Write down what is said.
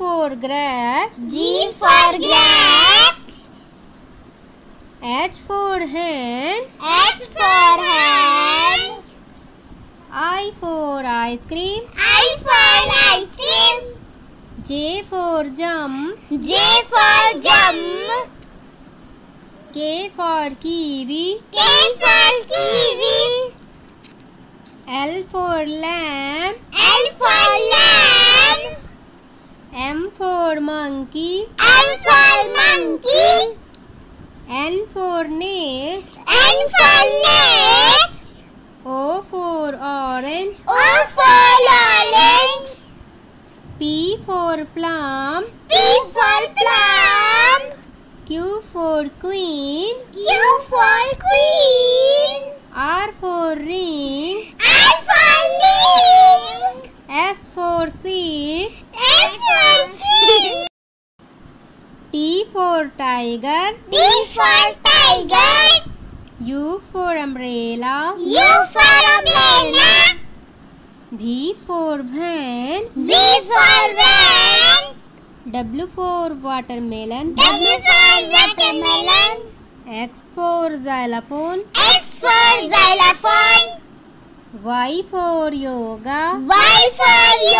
For grapes. G for grapes. H for hen. H for hen. I for ice cream. I for ice cream. J for jump. J for jump. K for kiwi. K for kiwi. L for lamb. L for lamb. For monkey. M for monkey. N for nest. N for net. O for orange. O for orange. P for plum. P for plum. Q for queen. Q for queen. R for ring. R for ring. S for sheep. S for sheep. T for tiger. T for tiger. U for umbrella. U for umbrella. V for van. V for van. W for watermelon. W for watermelon. X for xylophone. X for xylophone. Y for yoga. Y for yoga.